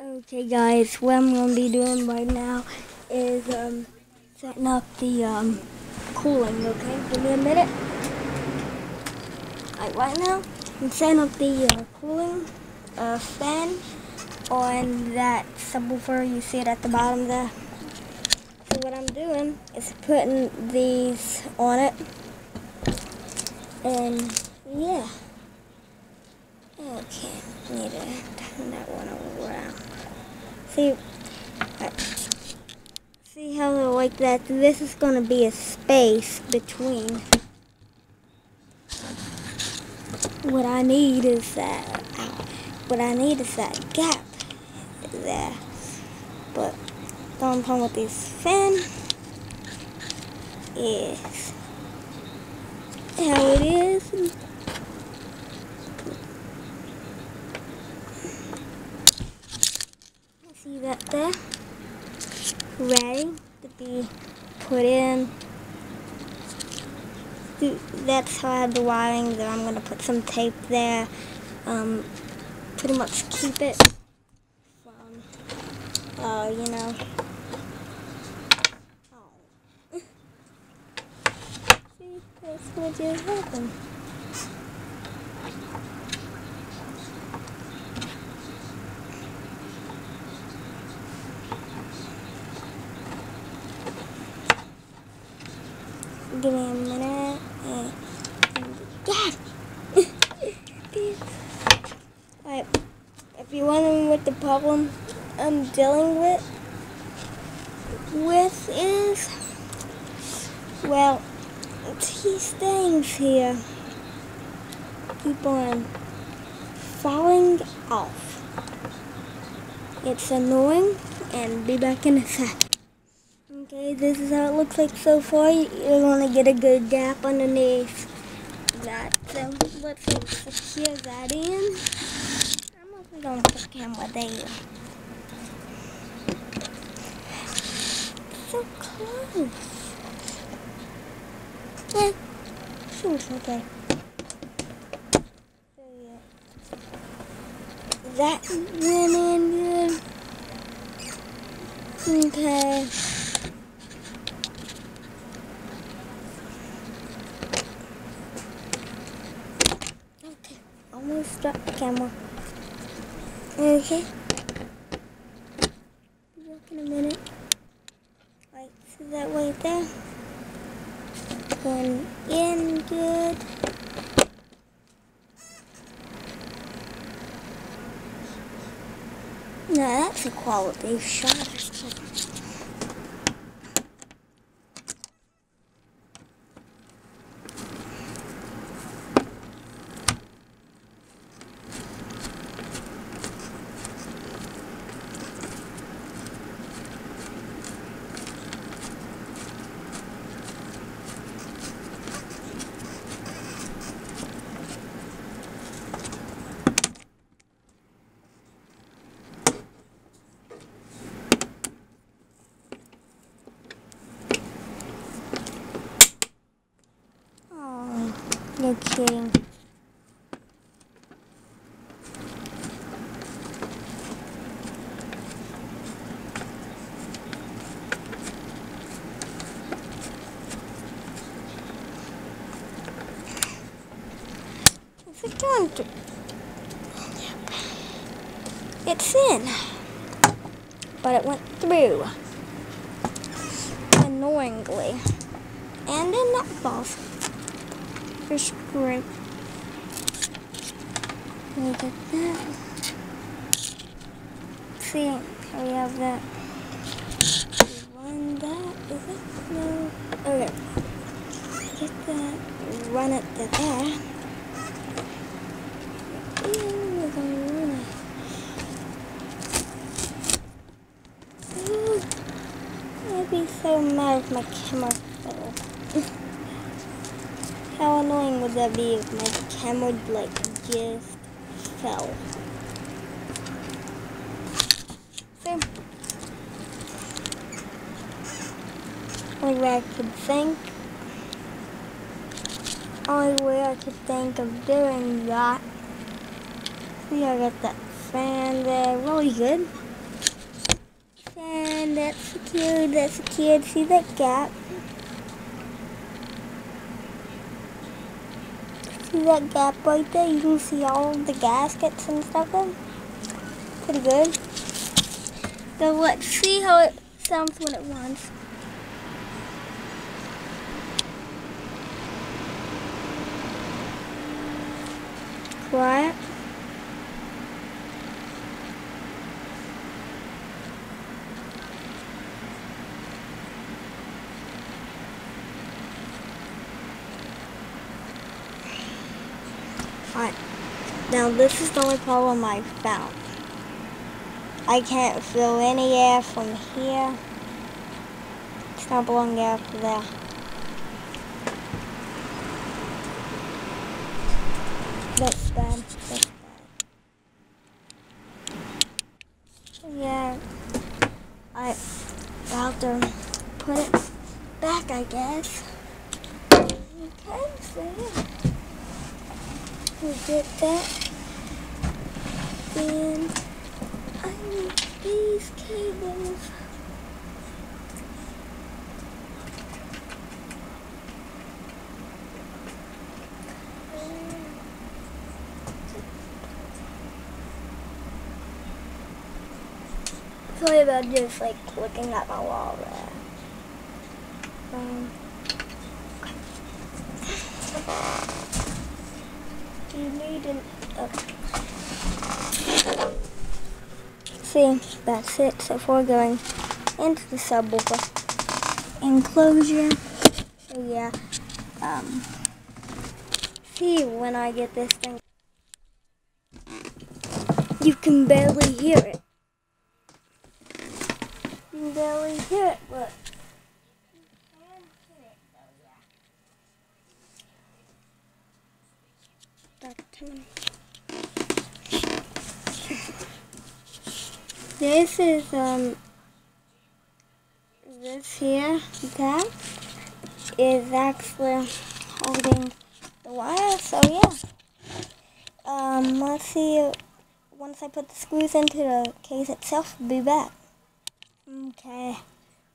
Okay guys, what I'm going to be doing right now is um, setting up the um, cooling, okay? Give me a minute. Alright, right now, I'm setting up the uh, cooling uh, fan on that subwoofer. You see it at the bottom there. So what I'm doing is putting these on it. And yeah. Okay, need turn that one around. See, see how like that? This is going to be a space between. What I need is that. What I need is that gap there. But the only problem with this fan is how it is. See that there? Ready to be put in. That's how I have the wiring there. I'm going to put some tape there. Um, pretty much keep it from, uh, you know. Oh. See, that's what just happened. God! Alright, if you're wondering what the problem I'm dealing with, with is, well, these things here keep on falling off. It's annoying, and be back in a sec. This is how it looks like so far. You're going to get a good gap underneath that. So let's secure that in. I'm also going to put the camera there. So close. Yeah, seems okay. So yeah. That went in good. Okay. Dropped the camera. Okay. Back in a minute. Right, see that right there? Going in good. No, that's a quality shot. It going to? It's in. But it went through. Annoyingly. And then that falls fish grip. Look at that. See, we have that. Run that. Is it? No. Okay. Get that. Run it to there. I'd be so mad if my camera fell. How annoying would that be if my camera like just fell? Only way I could think, only way I could think of doing that. See, I got that fan there, really good. secured, that's secured. See that gap? See that gap right there? You can see all the gaskets and stuff in. Pretty good. So let's see how it sounds when it runs. Quiet. Alright. Now this is the only problem I found. I can't feel any air from here. It's not blowing air from there. That's bad. That's bad. Yeah. I have to put it back, I guess. Okay, so yeah. We did that. And I need these cables. Sorry about just like looking at my wall there. Um, an. See, that's it. So if we're going into the subwoofer enclosure, so yeah, um, see when I get this thing, you can barely hear it. You can barely hear it, but you can hear it, so yeah. Back to me. This is um this here that is actually holding the wire. So yeah. Um let's see once I put the screws into the case itself, I'll be back. Okay.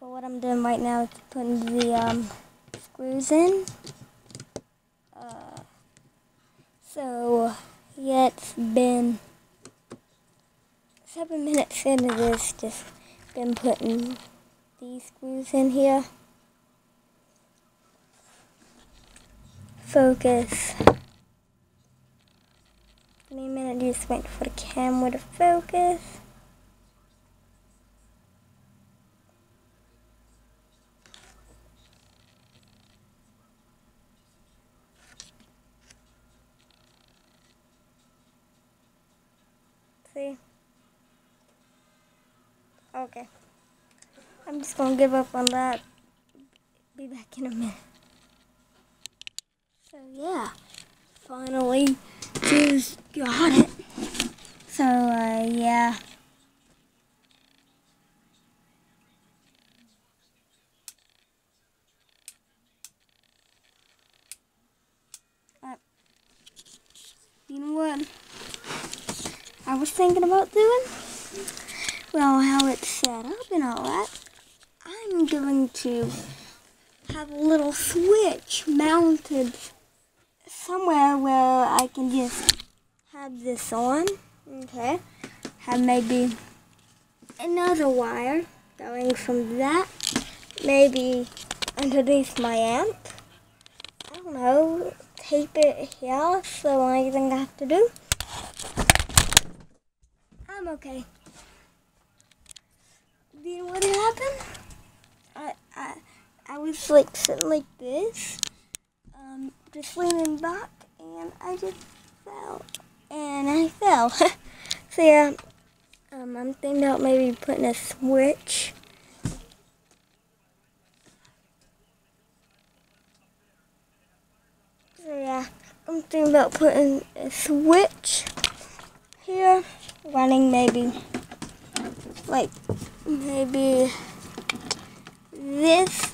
Well what I'm doing right now is putting the um screws in. So yeah it's been seven minutes into this, just been putting these screws in here. Focus. Any minute, just wait for the camera to focus. See? Okay. I'm just gonna give up on that. Be back in a minute. So yeah, finally just got it. So uh, yeah. Uh, you know what I was thinking about doing? well, how it's set up and all that, I'm going to have a little switch mounted somewhere where I can just have this on, okay, have maybe another wire going from that, maybe underneath my amp, I don't know, tape it here, so anything I have to do, I'm okay. Do you know what happened? I, I, I was like sitting like this, um, just leaning back, and I just fell, and I fell. so yeah, um, I'm thinking about maybe putting a switch. So yeah, I'm thinking about putting a switch here, running maybe like maybe this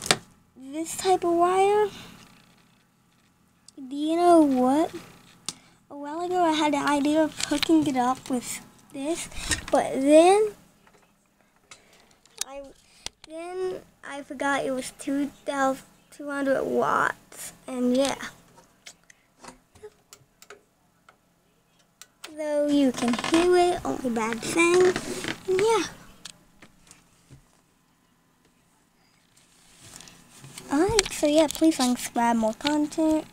this type of wire. Do you know what? A while ago I had the idea of hooking it up with this, but then I Then I forgot it was 2,200 watts, and yeah. Though you can hear it, only bad thing, yeah. Alright, so yeah, please subscribe more content.